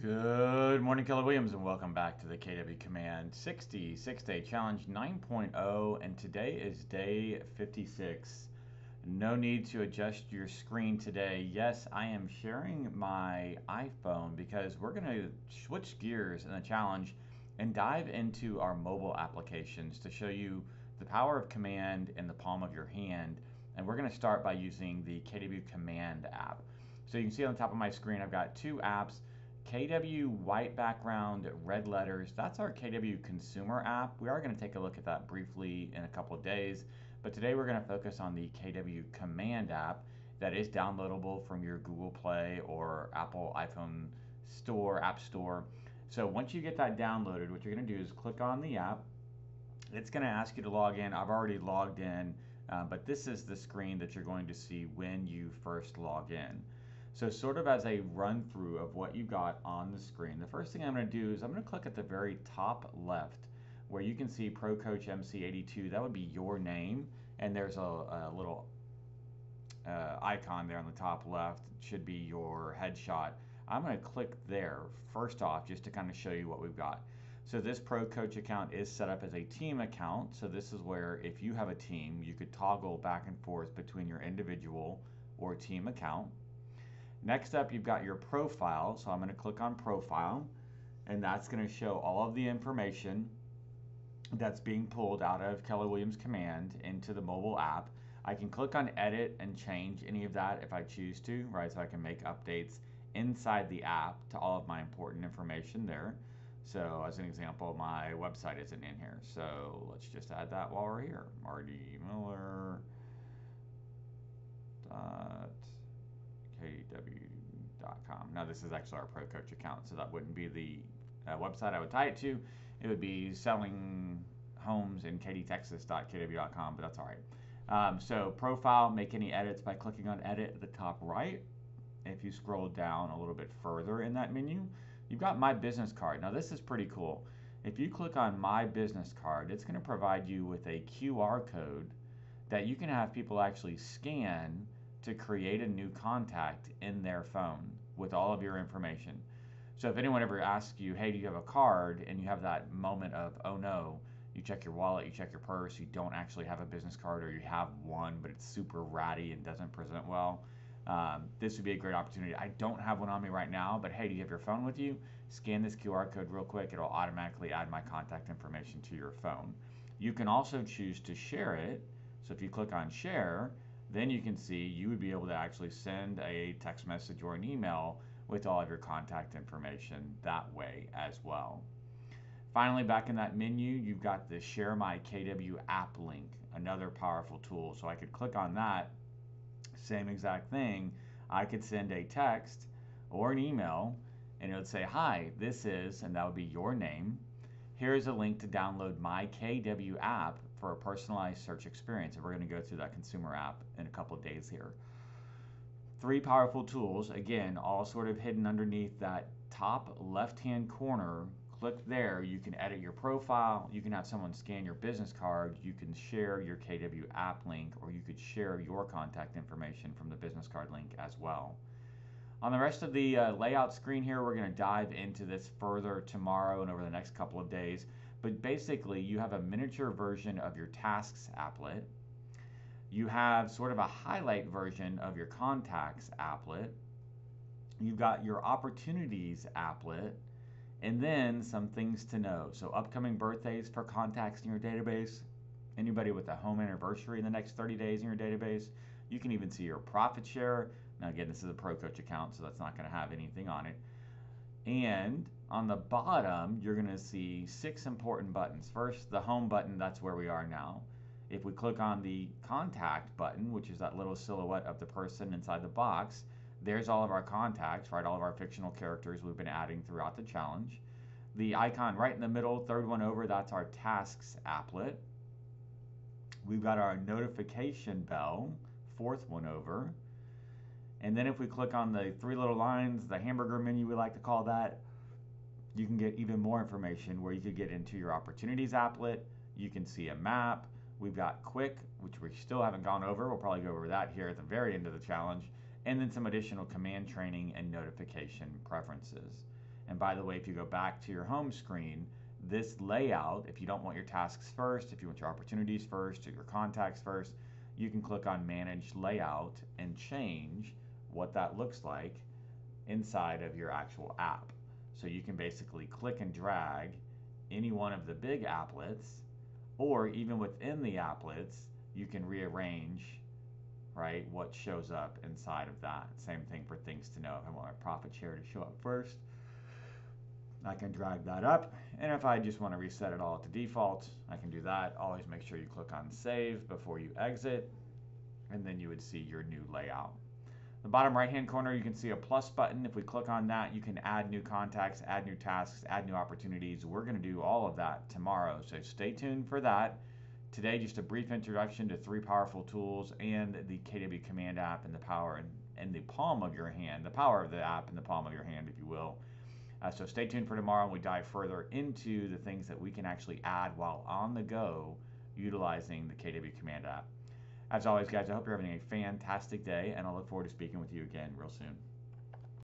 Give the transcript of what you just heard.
Good morning, Keller Williams, and welcome back to the KW Command 60 6 Day Challenge 9.0. And today is day 56. No need to adjust your screen today. Yes, I am sharing my iPhone because we're going to switch gears in the challenge and dive into our mobile applications to show you the power of command in the palm of your hand. And we're going to start by using the KW Command app. So you can see on the top of my screen, I've got two apps. KW white background, red letters. That's our KW consumer app. We are going to take a look at that briefly in a couple of days. But today we're going to focus on the KW Command app that is downloadable from your Google Play or Apple iPhone Store, App Store. So once you get that downloaded, what you're going to do is click on the app. It's going to ask you to log in. I've already logged in, uh, but this is the screen that you're going to see when you first log in. So sort of as a run through of what you got on the screen, the first thing I'm going to do is I'm going to click at the very top left where you can see Pro Coach MC82. That would be your name, and there's a, a little uh, icon there on the top left. It should be your headshot. I'm going to click there first off just to kind of show you what we've got. So this Pro Coach account is set up as a team account. So this is where if you have a team, you could toggle back and forth between your individual or team account. Next up, you've got your profile. So I'm going to click on profile, and that's going to show all of the information that's being pulled out of Keller Williams Command into the mobile app. I can click on edit and change any of that if I choose to, right? So I can make updates inside the app to all of my important information there. So as an example, my website isn't in here. So let's just add that while we're here. Marty Miller dot Now this is actually our Pro Coach account, so that wouldn't be the uh, website I would tie it to. It would be selling homes in katytexas.kw.com, but that's all right. Um, so profile, make any edits by clicking on edit at the top right. If you scroll down a little bit further in that menu, you've got my business card. Now this is pretty cool. If you click on my business card, it's going to provide you with a QR code that you can have people actually scan to create a new contact in their phone with all of your information. So if anyone ever asks you, hey, do you have a card? And you have that moment of, oh no, you check your wallet, you check your purse, you don't actually have a business card, or you have one, but it's super ratty and doesn't present well. Um, this would be a great opportunity. I don't have one on me right now, but hey, do you have your phone with you? Scan this QR code real quick. It'll automatically add my contact information to your phone. You can also choose to share it. So if you click on share, then you can see you would be able to actually send a text message or an email with all of your contact information that way as well. Finally, back in that menu, you've got the Share My KW app link, another powerful tool. So I could click on that, same exact thing. I could send a text or an email, and it would say, Hi, this is, and that would be your name. Here's a link to download my KW app for a personalized search experience. And we're going to go through that consumer app in a couple of days here. Three powerful tools, again, all sort of hidden underneath that top left hand corner. Click there, you can edit your profile, you can have someone scan your business card, you can share your KW app link, or you could share your contact information from the business card link as well. On the rest of the uh, layout screen here, we're going to dive into this further tomorrow and over the next couple of days. But basically, you have a miniature version of your tasks applet. You have sort of a highlight version of your contacts applet. You've got your opportunities applet, and then some things to know. So, upcoming birthdays for contacts in your database, anybody with a home anniversary in the next 30 days in your database. You can even see your profit share. Now, again, this is a Pro Coach account, so that's not going to have anything on it. And on the bottom, you're going to see six important buttons. First, the home button, that's where we are now. If we click on the contact button, which is that little silhouette of the person inside the box, there's all of our contacts, right? All of our fictional characters we've been adding throughout the challenge. The icon right in the middle, third one over, that's our tasks applet. We've got our notification bell, fourth one over. And then if we click on the three little lines, the hamburger menu we like to call that, you can get even more information where you could get into your opportunities applet. You can see a map. We've got quick, which we still haven't gone over. We'll probably go over that here at the very end of the challenge. And then some additional command training and notification preferences. And by the way, if you go back to your home screen, this layout, if you don't want your tasks first, if you want your opportunities first, or your contacts first, you can click on Manage Layout and change what that looks like inside of your actual app. So you can basically click and drag any one of the big applets, or even within the applets, you can rearrange right what shows up inside of that same thing for things to know if i want a profit share to show up first I can drag that up. And if I just want to reset it all to default, I can do that. Always make sure you click on save before you exit. And then you would see your new layout. The bottom right hand corner, you can see a plus button. If we click on that, you can add new contacts, add new tasks, add new opportunities. We're going to do all of that tomorrow. So stay tuned for that. Today, just a brief introduction to three powerful tools and the KW Command app in the power in, in the palm of your hand, the power of the app in the palm of your hand, if you will. Uh, so stay tuned for tomorrow and we dive further into the things that we can actually add while on the go utilizing the KW Command app. As always, guys, I hope you're having a fantastic day and I'll look forward to speaking with you again real soon.